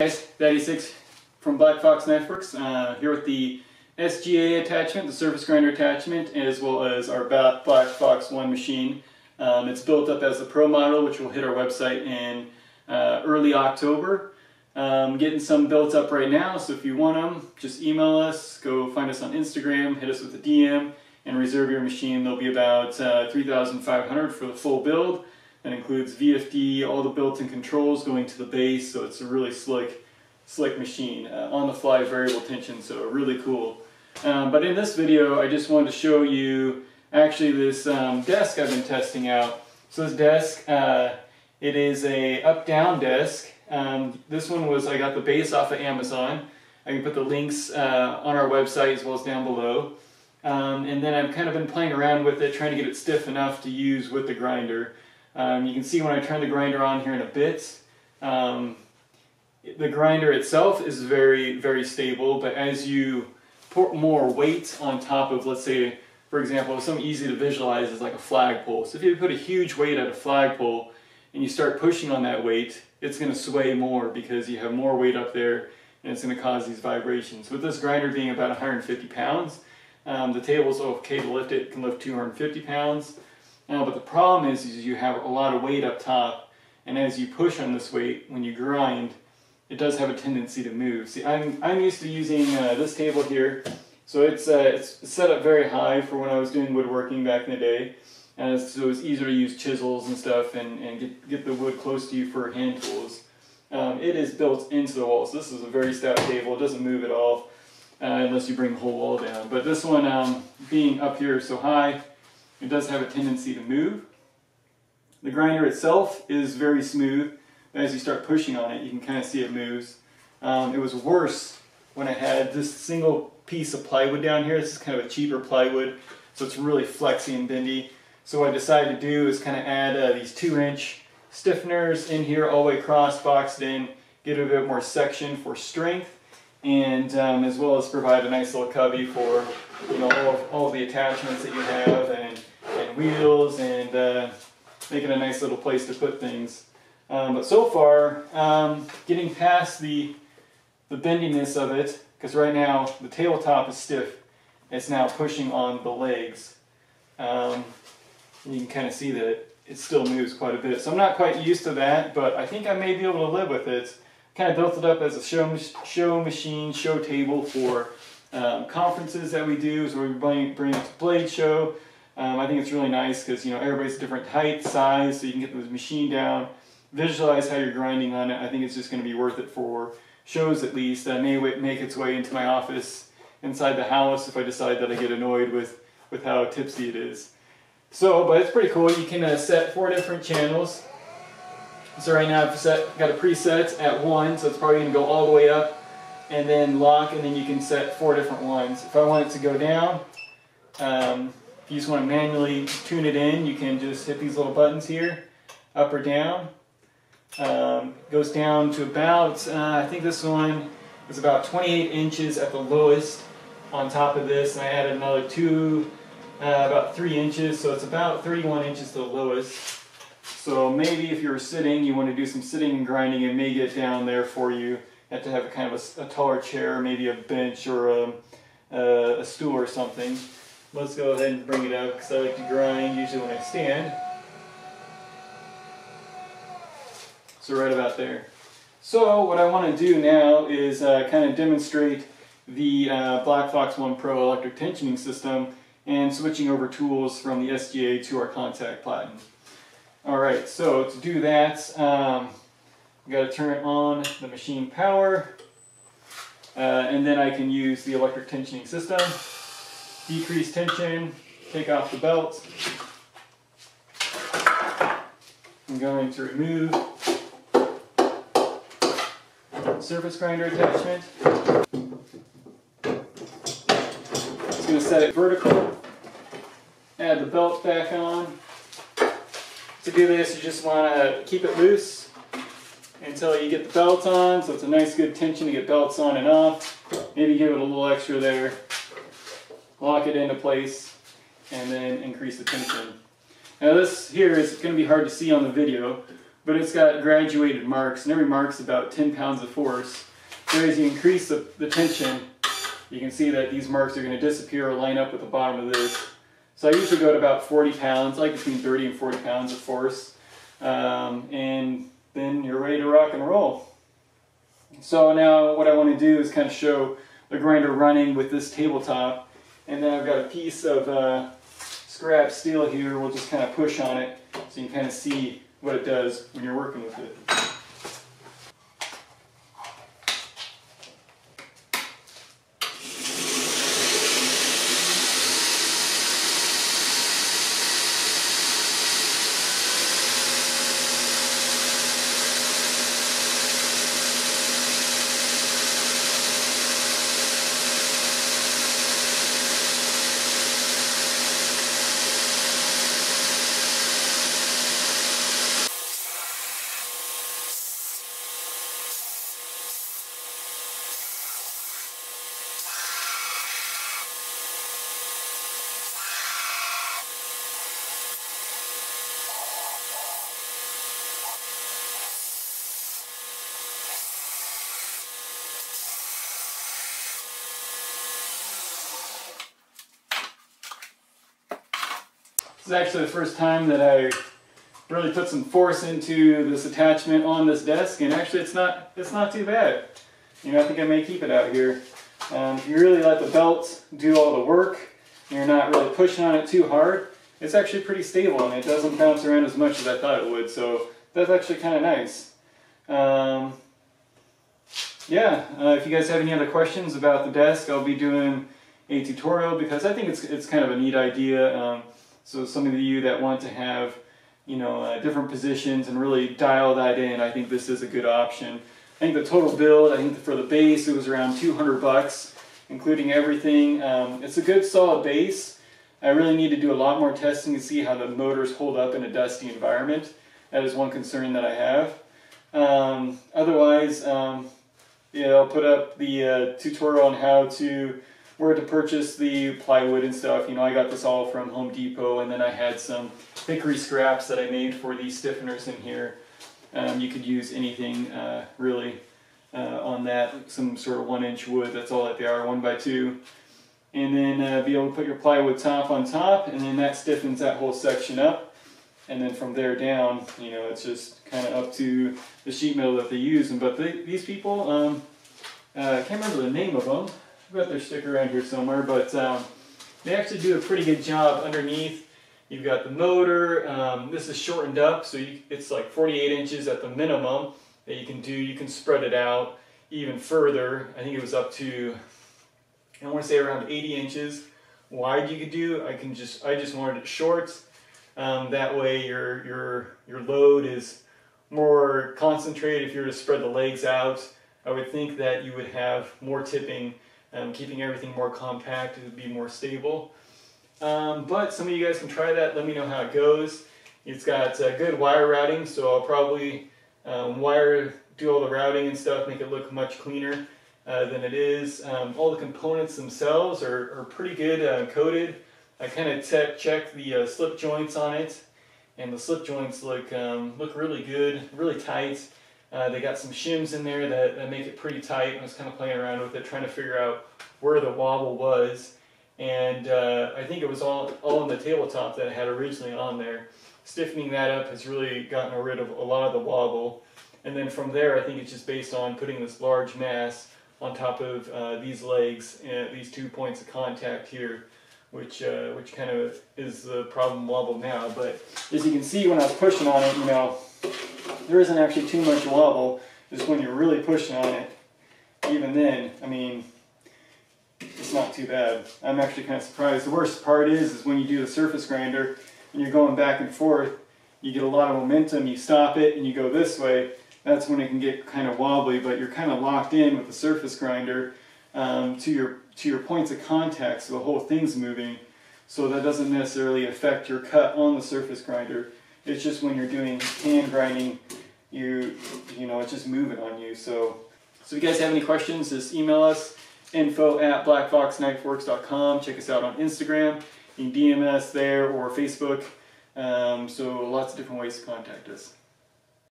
guys, Daddy6 from Black Fox Knife Works, uh, here with the SGA attachment, the surface grinder attachment, as well as our Black Fox 1 machine. Um, it's built up as the Pro model, which will hit our website in uh, early October. Um, getting some built up right now, so if you want them, just email us, go find us on Instagram, hit us with a DM, and reserve your machine. They'll be about uh, 3500 for the full build. That includes VFD, all the built-in controls going to the base, so it's a really slick, slick machine. Uh, on-the-fly variable tension, so really cool. Um, but in this video, I just wanted to show you actually this um, desk I've been testing out. So this desk, uh, it is a up-down desk. Um, this one was, I got the base off of Amazon. I can put the links uh, on our website as well as down below. Um, and then I've kind of been playing around with it, trying to get it stiff enough to use with the grinder. Um, you can see when I turn the grinder on here in a bit, um, the grinder itself is very, very stable, but as you put more weight on top of, let's say, for example, something easy to visualize is like a flagpole. So if you put a huge weight at a flagpole and you start pushing on that weight, it's going to sway more because you have more weight up there and it's going to cause these vibrations. With this grinder being about 150 pounds, um, the table's okay to lift it can lift 250 pounds. Uh, but the problem is, is you have a lot of weight up top, and as you push on this weight, when you grind, it does have a tendency to move. See, I'm, I'm used to using uh, this table here, so it's, uh, it's set up very high for when I was doing woodworking back in the day, and so it's easier to use chisels and stuff and, and get, get the wood close to you for hand tools. Um, it is built into the wall, so this is a very stout table, it doesn't move at all. Uh, unless you bring the whole wall down. But this one, um, being up here so high, it does have a tendency to move. The grinder itself is very smooth. As you start pushing on it, you can kind of see it moves. Um, it was worse when I had this single piece of plywood down here. This is kind of a cheaper plywood, so it's really flexy and bendy. So what I decided to do is kind of add uh, these two inch stiffeners in here all the way across, boxed in, get a bit more section for strength, and um, as well as provide a nice little cubby for you know all of, all of the attachments that you have and wheels and uh, making a nice little place to put things. Um, but so far, um, getting past the, the bendiness of it, because right now the tabletop is stiff, it's now pushing on the legs. Um, you can kind of see that it still moves quite a bit. So I'm not quite used to that, but I think I may be able to live with it. Kind of built it up as a show, show machine, show table for um, conferences that we do. So we bring, bring it to Blade Show. Um, I think it's really nice because you know everybody's different height, size, so you can get the machine down, visualize how you're grinding on it. I think it's just going to be worth it for shows at least. That may make its way into my office inside the house if I decide that I get annoyed with, with how tipsy it is. So, but it's pretty cool. You can uh, set four different channels. So right now I've set, got a preset at one, so it's probably going to go all the way up and then lock, and then you can set four different ones. If I want it to go down, um, if you just want to manually tune it in, you can just hit these little buttons here, up or down. Um, goes down to about, uh, I think this one is about 28 inches at the lowest on top of this, and I added another two, uh, about three inches, so it's about 31 inches to the lowest. So maybe if you're sitting, you want to do some sitting and grinding, it may get down there for you. You have to have a kind of a, a taller chair, maybe a bench or a, a, a stool or something. Let's go ahead and bring it up because I like to grind usually when I stand. So right about there. So what I want to do now is uh, kind of demonstrate the uh, Black Fox 1 Pro electric tensioning system and switching over tools from the SGA to our Contact Platen. Alright, so to do that, um, I've got to turn on the machine power, uh, and then I can use the electric tensioning system decrease tension, take off the belt. I'm going to remove surface grinder attachment. Just going to set it vertical, add the belt back on. To do this, you just want to keep it loose until you get the belt on, so it's a nice good tension to get belts on and off. Maybe give it a little extra there lock it into place, and then increase the tension. Now this here is going to be hard to see on the video, but it's got graduated marks, and every mark's about 10 pounds of force. So as you increase the, the tension, you can see that these marks are going to disappear or line up with the bottom of this. So I usually go to about 40 pounds, like between 30 and 40 pounds of force. Um, and then you're ready to rock and roll. So now what I want to do is kind of show the grinder running with this tabletop. And then I've got a piece of uh, scrap steel here. We'll just kind of push on it so you can kind of see what it does when you're working with it. This is actually the first time that I really put some force into this attachment on this desk, and actually it's not it's not too bad. You know, I think I may keep it out here. Um, if you really let the belt do all the work, you're not really pushing on it too hard, it's actually pretty stable, and it doesn't bounce around as much as I thought it would, so that's actually kind of nice. Um, yeah, uh, if you guys have any other questions about the desk, I'll be doing a tutorial because I think it's, it's kind of a neat idea. Um, so some of you that want to have, you know, uh, different positions and really dial that in, I think this is a good option. I think the total build, I think for the base, it was around 200 bucks, including everything. Um, it's a good solid base. I really need to do a lot more testing to see how the motors hold up in a dusty environment. That is one concern that I have. Um, otherwise, um, yeah, I'll put up the uh, tutorial on how to where to purchase the plywood and stuff. You know, I got this all from Home Depot, and then I had some hickory scraps that I made for these stiffeners in here. Um, you could use anything uh, really uh, on that, some sort of one inch wood, that's all that they are, one by two. And then uh, be able to put your plywood top on top, and then that stiffens that whole section up. And then from there down, you know, it's just kind of up to the sheet metal that they use. And but they, these people, um, uh, I can't remember the name of them, Got their sticker around here somewhere, but um, they actually do a pretty good job underneath. You've got the motor, um, this is shortened up, so you, it's like 48 inches at the minimum that you can do. You can spread it out even further. I think it was up to, I want to say around 80 inches wide you could do. I can just, I just wanted it short. Um, that way your, your, your load is more concentrated if you were to spread the legs out. I would think that you would have more tipping um, keeping everything more compact to be more stable. Um, but some of you guys can try that. Let me know how it goes. It's got uh, good wire routing, so I'll probably um, wire, do all the routing and stuff, make it look much cleaner uh, than it is. Um, all the components themselves are, are pretty good uh, coated. I kind of checked the uh, slip joints on it, and the slip joints look um, look really good, really tight. Uh, they got some shims in there that, that make it pretty tight. I was kind of playing around with it, trying to figure out where the wobble was. And uh, I think it was all, all on the tabletop that I had originally on there. Stiffening that up has really gotten rid of a lot of the wobble. And then from there, I think it's just based on putting this large mass on top of uh, these legs and these two points of contact here, which uh, which kind of is the problem wobble now. But as you can see when I was pushing on it, you know, there isn't actually too much wobble. Just when you're really pushing on it, even then, I mean, it's not too bad. I'm actually kind of surprised. The worst part is, is when you do the surface grinder and you're going back and forth, you get a lot of momentum, you stop it and you go this way, that's when it can get kind of wobbly, but you're kind of locked in with the surface grinder um, to your to your points of contact, so the whole thing's moving. So that doesn't necessarily affect your cut on the surface grinder. It's just when you're doing hand grinding, you you know, it's just moving on you. So, so if you guys have any questions, just email us, info at blackfoxknifeworks.com. Check us out on Instagram. You can DM us there or Facebook. Um, so lots of different ways to contact us.